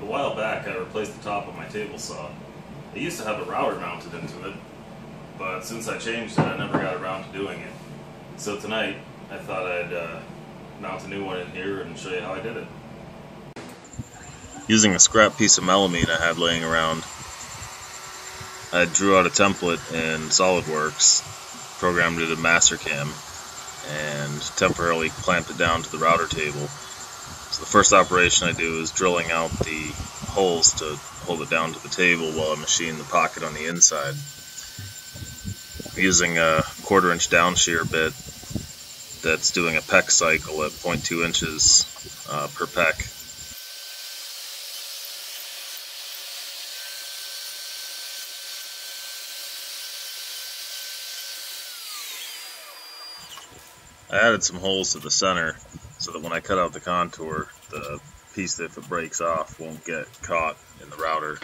A while back, I replaced the top of my table saw. It used to have a router mounted into it, but since I changed it, I never got around to doing it. So tonight, I thought I'd uh, mount a new one in here and show you how I did it. Using a scrap piece of melamine I had laying around, I drew out a template in SolidWorks, programmed it in Mastercam, and temporarily clamped it down to the router table. So the first operation I do is drilling out the holes to hold it down to the table while I machine the pocket on the inside. I'm using a quarter inch down shear bit that's doing a peck cycle at 0.2 inches uh, per peck. I added some holes to the center so that when I cut out the contour, the piece, that if it breaks off, won't get caught in the router.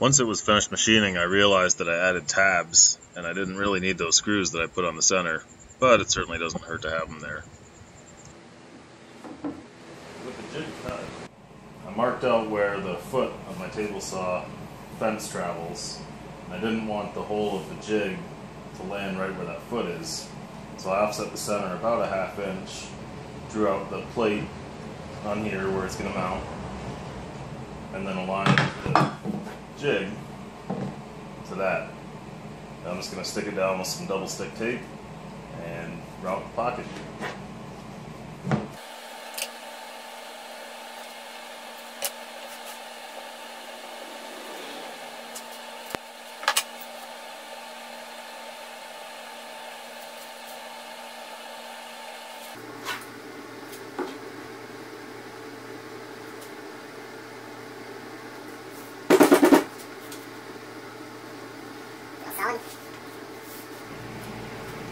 Once it was finished machining, I realized that I added tabs, and I didn't really need those screws that I put on the center, but it certainly doesn't hurt to have them there. With the jig cut, I marked out where the foot of my table saw fence travels. I didn't want the hole of the jig to land right where that foot is, so I offset the center about a half inch, drew out the plate on here where it's going to mount, and then aligned the jig to that. I'm just going to stick it down with some double stick tape and route the pocket.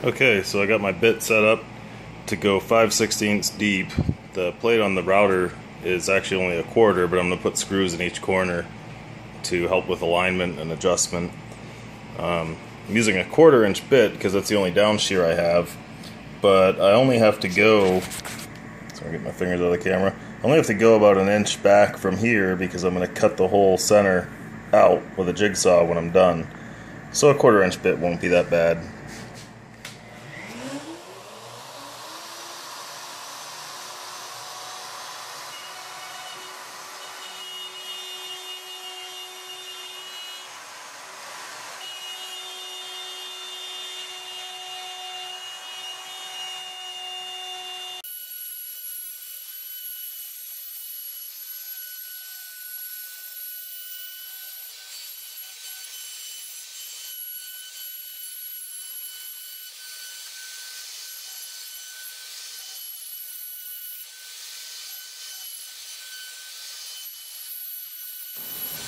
Okay, so I got my bit set up to go 5 16 deep. The plate on the router is actually only a quarter, but I'm going to put screws in each corner to help with alignment and adjustment. Um, I'm using a quarter inch bit because that's the only down shear I have, but I only have to go, so I get my fingers out of the camera, I only have to go about an inch back from here because I'm going to cut the whole center out with a jigsaw when I'm done. So a quarter inch bit won't be that bad.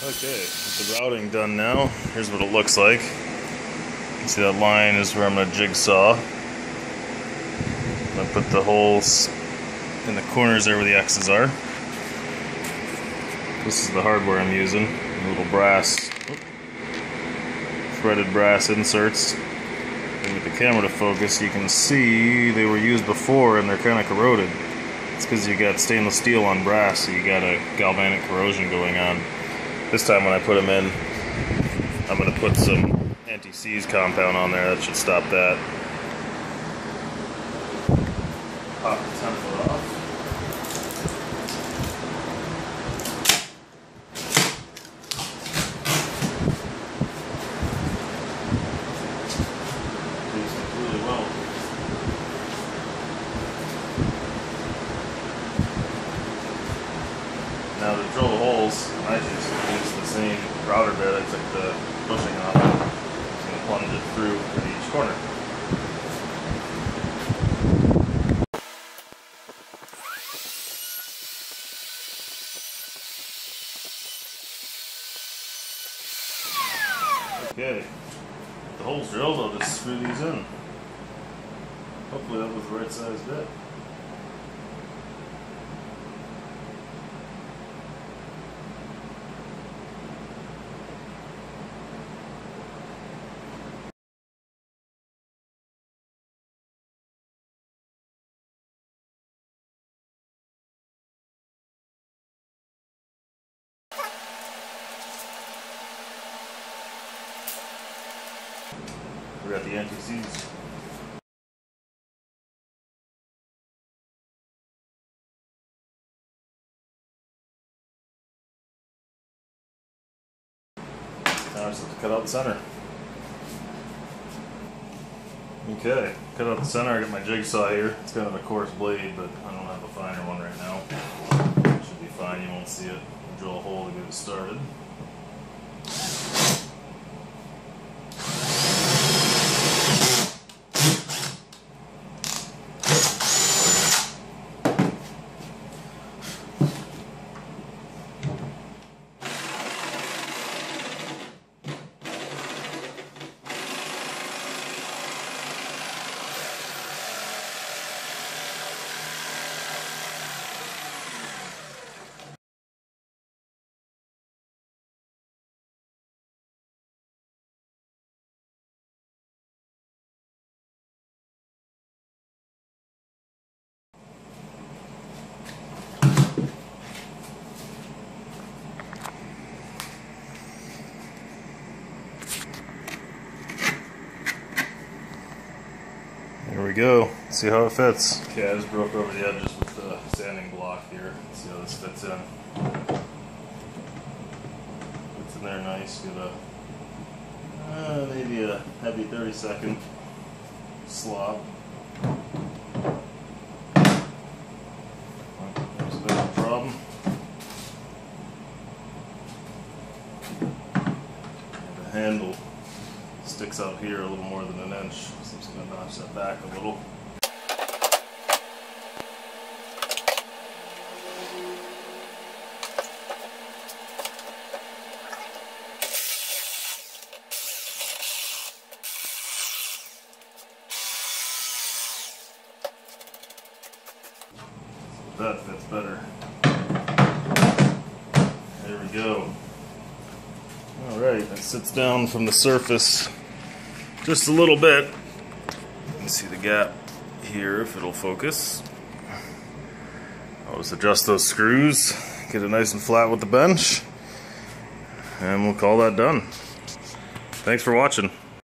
Okay, with the routing done now, here's what it looks like. You see that line is where I'm going to jigsaw. To put the holes in the corners there where the X's are. This is the hardware I'm using, little brass, threaded brass inserts. And with the camera to focus, you can see they were used before and they're kind of corroded. It's because you got stainless steel on brass, so you got a galvanic corrosion going on. This time when I put them in, I'm going to put some anti-seize compound on there. That should stop that. Oh, Pop the template off. really well. Now to drill the holes, I just use the same router bit. I took the bushing off. I'm going to plunge it in each corner. Okay, the holes drilled, I'll just screw these in. Hopefully that was the right size bit. We got the NTCs. Now I just have to cut out the center. Okay, cut out the center. I got my jigsaw here. It's kind of a coarse blade, but I don't have a finer one right now. Should be fine. You won't see it. Drill a hole to get it started. Go. See how it fits. Okay, I just broke over the edges with the sanding block here. See how this fits in. Fits in there nice. Get a uh, maybe a heavy 30 second slop. Handle sticks out here a little more than an inch, so I'm just going to notch that back a little. That fits better. There we go. Alright, it sits down from the surface just a little bit. See the gap here if it'll focus. Just adjust those screws, get it nice and flat with the bench, and we'll call that done. Thanks for watching.